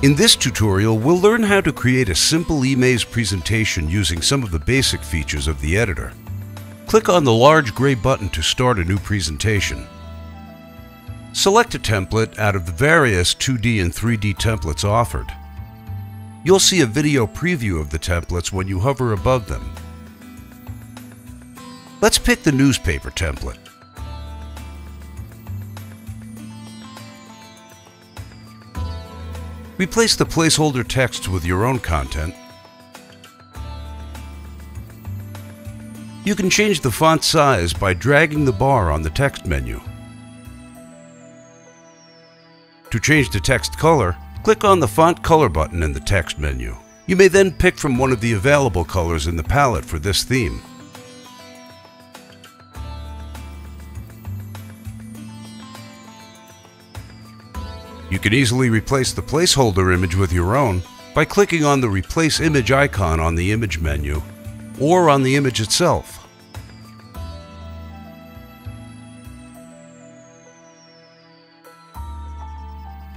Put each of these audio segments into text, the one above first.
In this tutorial, we'll learn how to create a simple emaze presentation using some of the basic features of the editor. Click on the large gray button to start a new presentation. Select a template out of the various 2D and 3D templates offered. You'll see a video preview of the templates when you hover above them. Let's pick the newspaper template. Replace the placeholder text with your own content. You can change the font size by dragging the bar on the text menu. To change the text color, click on the Font Color button in the text menu. You may then pick from one of the available colors in the palette for this theme. You can easily replace the placeholder image with your own by clicking on the Replace Image icon on the Image menu or on the image itself.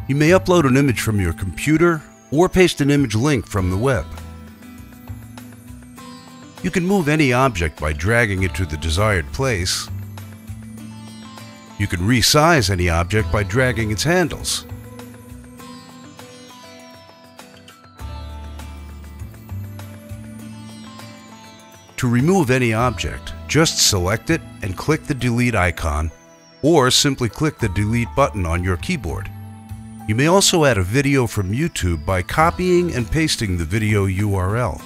You may upload an image from your computer or paste an image link from the web. You can move any object by dragging it to the desired place. You can resize any object by dragging its handles. To remove any object, just select it and click the delete icon, or simply click the delete button on your keyboard. You may also add a video from YouTube by copying and pasting the video URL.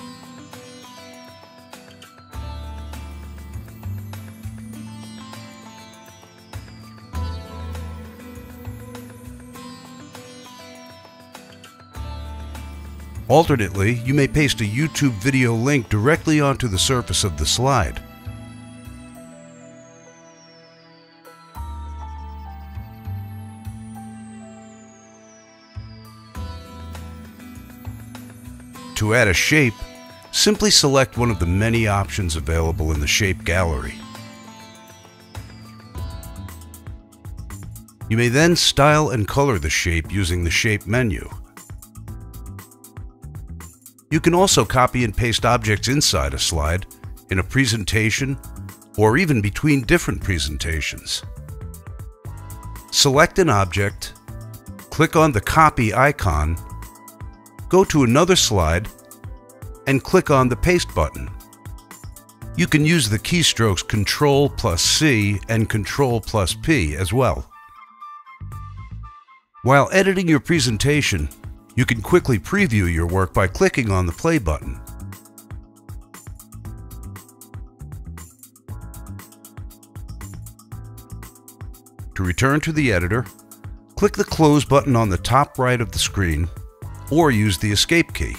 Alternately, you may paste a YouTube video link directly onto the surface of the slide. To add a shape, simply select one of the many options available in the Shape Gallery. You may then style and color the shape using the Shape menu. You can also copy and paste objects inside a slide, in a presentation, or even between different presentations. Select an object, click on the Copy icon, go to another slide, and click on the Paste button. You can use the keystrokes Ctrl plus C and Ctrl plus P as well. While editing your presentation, you can quickly preview your work by clicking on the play button. To return to the editor, click the Close button on the top right of the screen or use the Escape key.